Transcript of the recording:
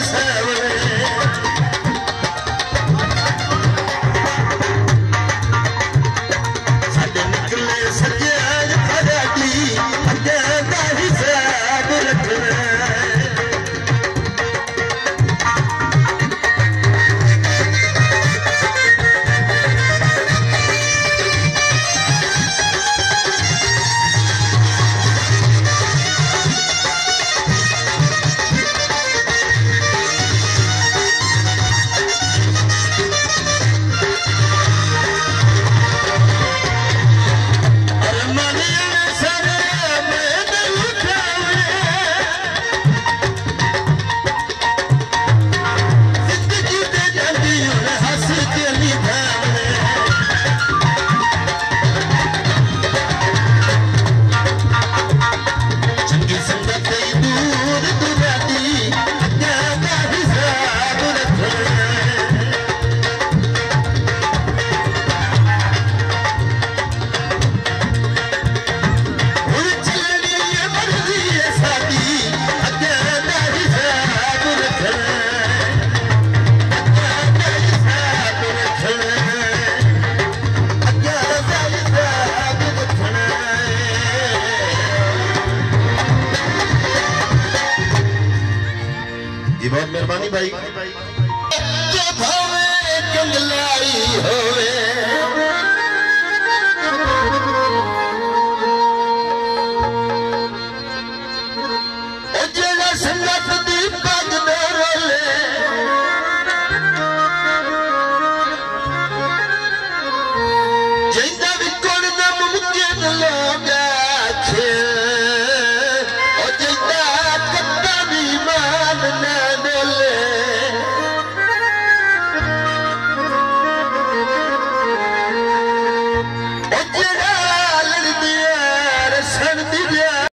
Yes,